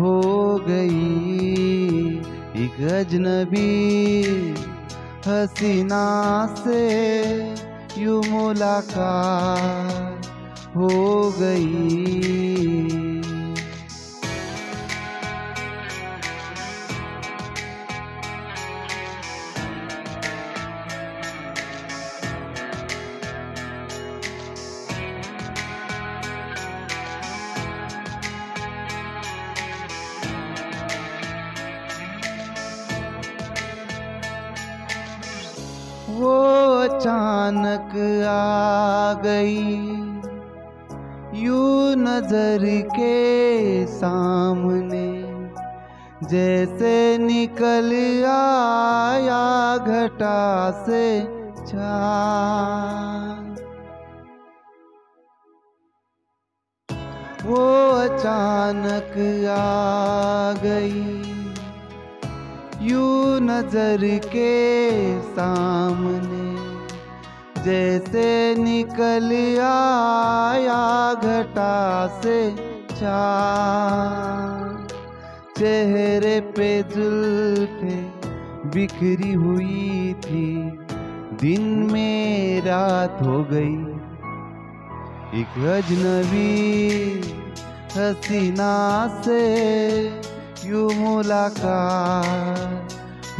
हो गई। एक अजनबी हसीना से यू मुलाकात हो गई। वो अचानक आ गई। यू नज़र के सामने जैसे निकल आया घटा से वो अचानक आ गई। यू नज़र के सामने, जैसे निकल आया घटा से चाँद चेहरे पे जुल्फे बिखरी हुई थी, दिन में रात हो गई। एक अजनबी हसीना से यूँ मुलाकात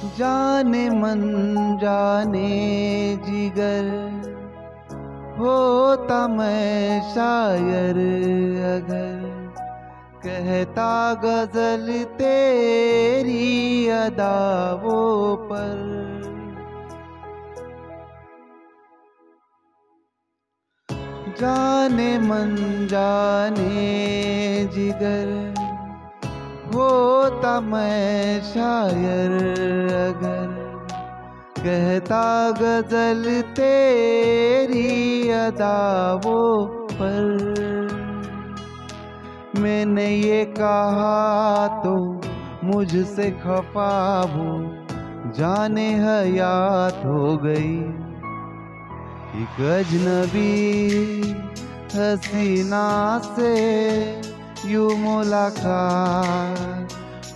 जाने मन जाने जिगर, होता मैं शायर अगर। कहता गज़ल तेरी अदावों पर। जाने मन जाने जिगर होता मैं शायर अगर। कहता गज़ल तेरी अदावों पर। मैंने ये कहा तो मुझसे खफा वो जाने हयात हो गई। एक अजनबी हसीना से यू मुलाकात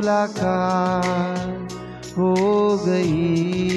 मुलाकात हो गई।